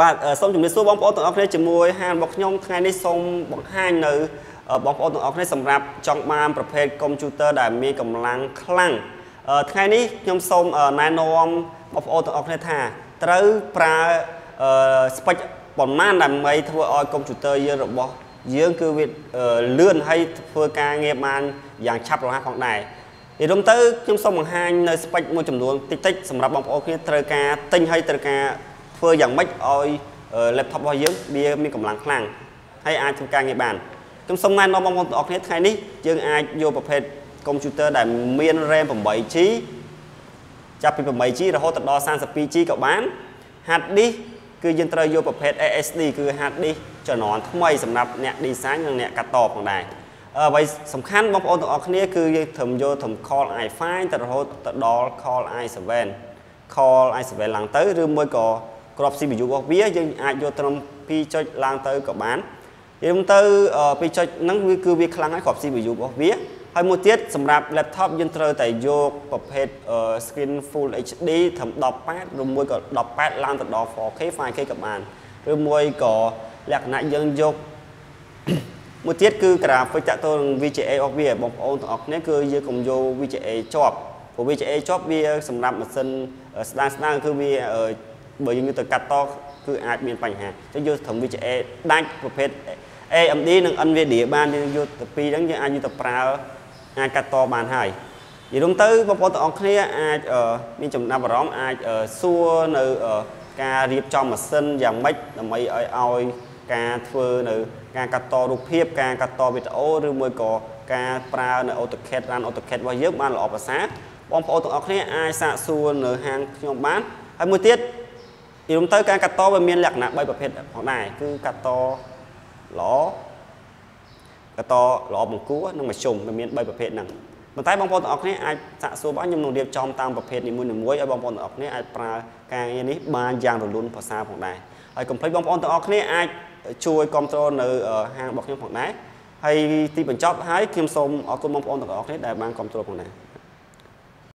បាទសូមជម្រាបសួរបងប្អូនទាំងអស់គ្នាជាមួយហាងរបស់ខ្ញុំថ្ងៃនេះសូមបង្ហាញនៅបងប្អូនទាំងអស់គ្នាសម្រាប់ចង់បានប្រភេទកុំព្យូទ័រដែលមានកម្លាំងខ្លាំងថ្ងៃនេះខ្ញុំសូមណែនាំបងប្អូនទាំងអស់គ្នាថាត្រូវប្រើស្ពេចប៉ុន្មានដើម្បីធ្វើឲ្យកុំព្យូទ័រយើងរបស់យើងគឺវាលឿនហើយធ្វើការងារបានយ៉ាងឆាប់រហ័សផងដែរនិយាយទៅខ្ញុំសូមបង្ហាញនៅស្ពេចមួយចំនួនតិចតិចសម្រាប់បងប្អូនគ្នាត្រូវការទិញហើយត្រូវការ ធ្វើយ៉ាងម៉េចឲ្យ laptop របស់យើងវាមានកម្លាំងខ្លាំងហើយអាចធ្វើការងារបានខ្ញុំសូមណែនាំបងប្អូនទាំងអស់គ្នាថ្ងៃនេះយើងអាចយកប្រភេទកុំព្យូទ័រដែលមាន RAM 8G ចាប់ពី 8G រហូតដល់ 32G ក៏បាន hard disk គឺយើងត្រូវយកប្រភេទ SSD គឺ hard disk ជំនាន់ថ្មីសម្រាប់អ្នក design និងអ្នកកាត់តផងដែរអ្វីសំខាន់បងប្អូនទាំងអស់គ្នាគឺយើងត្រូវយកត្រឹម Core i5 ទៅរហូតទៅដល់ Core i7 Core i7 ឡើងទៅឬមួយក៏ ក្រប CPU របស់វាយើងអាចយកត្រឹម2ចុចឡើងទៅក៏បានយើងទៅ2ចុចហ្នឹងវាគឺវាខ្លាំងហើយក្រប CPU របស់វាហើយមួយទៀតសម្រាប់ laptop យើងត្រូវតែយកប្រភេទ screen full HD ត្រឹម18ឬមួយក៏18ឡើងទៅដល់ 4K 5K ក៏បានឬមួយក៏លក្ខណៈយើងយកមួយទៀតគឺ graphic តាក់ទងនឹង VGA របស់វាបងប្អូនទាំងអស់គ្នាគឺយើងកុំយក VGA ជាប់ព្រោះ VGA ជាប់វាសម្រាប់ម៉ាស៊ីនស្ដាងស្ដាងគឺវា បើយើងទៅកាត់តគឺអាចមានបញ្ហាអញ្ចឹងយកត្រឹម VGA ដាច់ប្រភេទ AMD និង Nvidia បានយើងយកទៅពីរហ្នឹងយើងអាចយកទៅប្រើអាចកាត់តបានហើយនិយាយរួមទៅបងប្អូនទាំងអស់គ្នាអាចមានចំណាប់អារម្មណ៍អាចសួរនៅការរៀបចំម៉ាស៊ីនយ៉ាងម៉េចដើម្បីឲ្យឲ្យការធ្វើនៅការកាត់តរូបភាពការកាត់តវីដេអូឬមួយក៏ការប្រើនៅ AutoCAD បាន AutoCAD របស់យើងបានល្អប្រសើរបងប្អូនទាំងអស់គ្នាអាចសាកសួរនៅហាងខ្ញុំបានហើយមួយទៀត និយាយទៅការកាត់តវាមានលក្ខណៈ3ប្រភេទផងដែរគឺកាត់តល្អកាត់តល្អបង្គួរនិងមធ្យមវាមាន3ប្រភេទហ្នឹងប៉ុន្តែបងប្អូនទាំងអស់គ្នាអាចសាកសួរបានខ្ញុំនឹងរៀបចំតាមប្រភេទនីមួយៗឲ្យបងប្អូនទាំងអស់គ្នាអាចប្រើការងារនេះបានយ៉ាងរលូនប្រសើរផងដែរហើយកុំភ្លេចបងប្អូនទាំងអស់គ្នាអាចជួយគ្រប់គ្រងនៅហាងរបស់ខ្ញុំផងដែរហើយទីបញ្ចប់ហើយខ្ញុំសូមអរគុណបងប្អូនទាំងអស់គ្នាដែលបានគ្រប់គ្រងផងដែរ